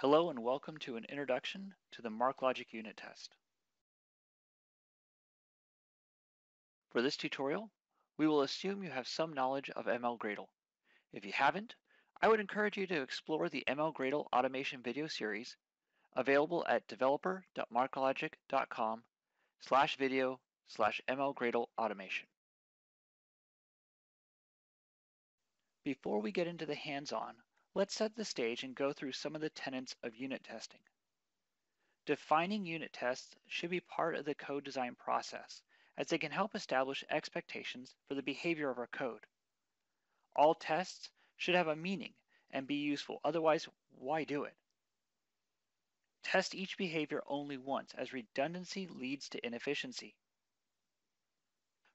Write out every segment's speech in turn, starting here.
Hello and welcome to an introduction to the MarkLogic unit test. For this tutorial, we will assume you have some knowledge of ML Gradle. If you haven't, I would encourage you to explore the ML Gradle automation video series available at developer.marklogic.com slash video slash mlgradle automation. Before we get into the hands-on, Let's set the stage and go through some of the tenets of unit testing. Defining unit tests should be part of the code design process, as they can help establish expectations for the behavior of our code. All tests should have a meaning and be useful, otherwise, why do it? Test each behavior only once, as redundancy leads to inefficiency.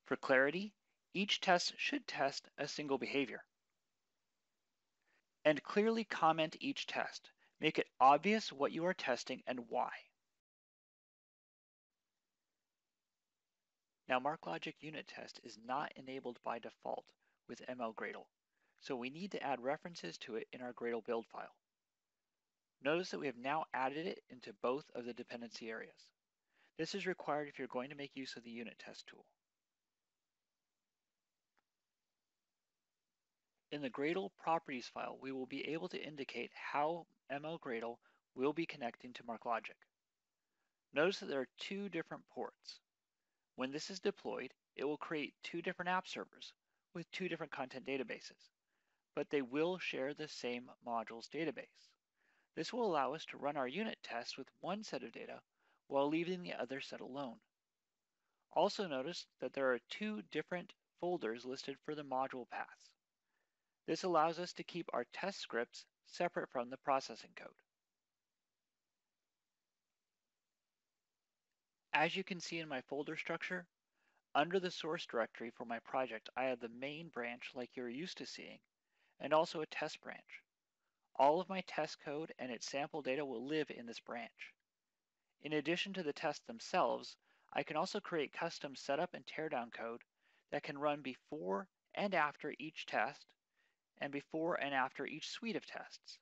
For clarity, each test should test a single behavior and clearly comment each test. Make it obvious what you are testing and why. Now MarkLogic unit test is not enabled by default with ML Gradle, so we need to add references to it in our Gradle build file. Notice that we have now added it into both of the dependency areas. This is required if you're going to make use of the unit test tool. In the Gradle properties file, we will be able to indicate how ML Gradle will be connecting to MarkLogic. Notice that there are two different ports. When this is deployed, it will create two different app servers with two different content databases, but they will share the same modules database. This will allow us to run our unit tests with one set of data while leaving the other set alone. Also notice that there are two different folders listed for the module paths. This allows us to keep our test scripts separate from the processing code. As you can see in my folder structure, under the source directory for my project, I have the main branch like you're used to seeing, and also a test branch. All of my test code and its sample data will live in this branch. In addition to the tests themselves, I can also create custom setup and teardown code that can run before and after each test and before and after each suite of tests.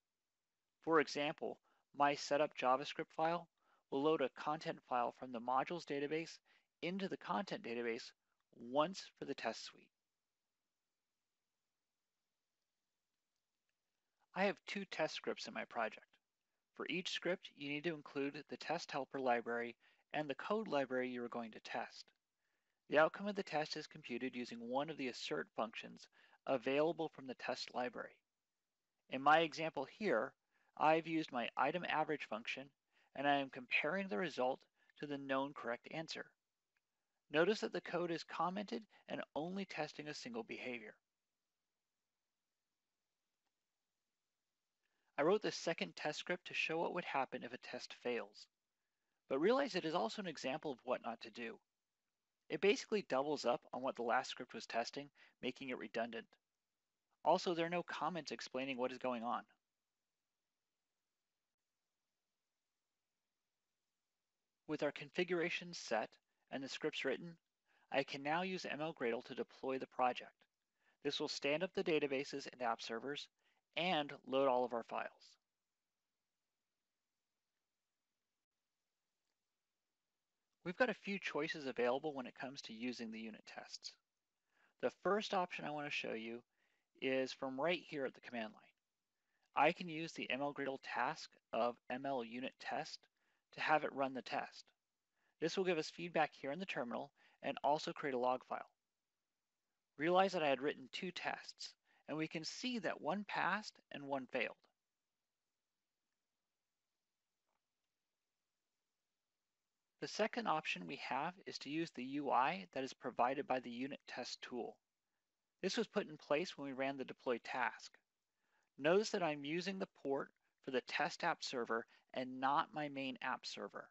For example, my setup JavaScript file will load a content file from the modules database into the content database once for the test suite. I have two test scripts in my project. For each script, you need to include the test helper library and the code library you are going to test. The outcome of the test is computed using one of the assert functions available from the test library. In my example here, I've used my item average function and I am comparing the result to the known correct answer. Notice that the code is commented and only testing a single behavior. I wrote the second test script to show what would happen if a test fails. But realize it is also an example of what not to do. It basically doubles up on what the last script was testing, making it redundant. Also, there are no comments explaining what is going on. With our configurations set and the scripts written, I can now use ML Gradle to deploy the project. This will stand up the databases and app servers and load all of our files. We've got a few choices available when it comes to using the unit tests. The first option I want to show you is from right here at the command line. I can use the ML Gradle task of ML unit test to have it run the test. This will give us feedback here in the terminal and also create a log file. Realize that I had written two tests and we can see that one passed and one failed. The second option we have is to use the UI that is provided by the unit test tool. This was put in place when we ran the deploy task. Notice that I'm using the port for the test app server and not my main app server.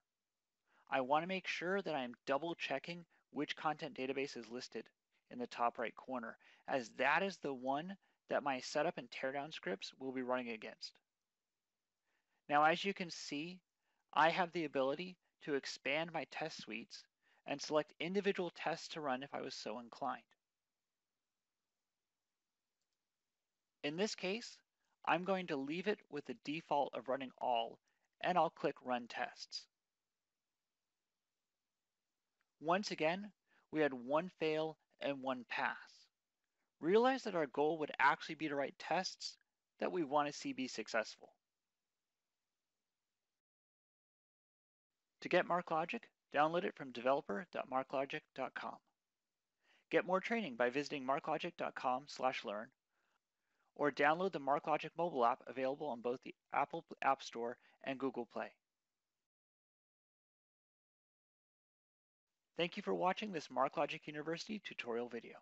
I want to make sure that I'm double checking which content database is listed in the top right corner, as that is the one that my setup and teardown scripts will be running against. Now, as you can see, I have the ability to expand my test suites and select individual tests to run if I was so inclined. In this case, I'm going to leave it with the default of running all, and I'll click Run Tests. Once again, we had one fail and one pass. Realize that our goal would actually be to write tests that we want to see be successful. To get MarkLogic, download it from developer.marklogic.com. Get more training by visiting marklogic.com/learn or download the MarkLogic mobile app available on both the Apple App Store and Google Play. Thank you for watching this MarkLogic University tutorial video.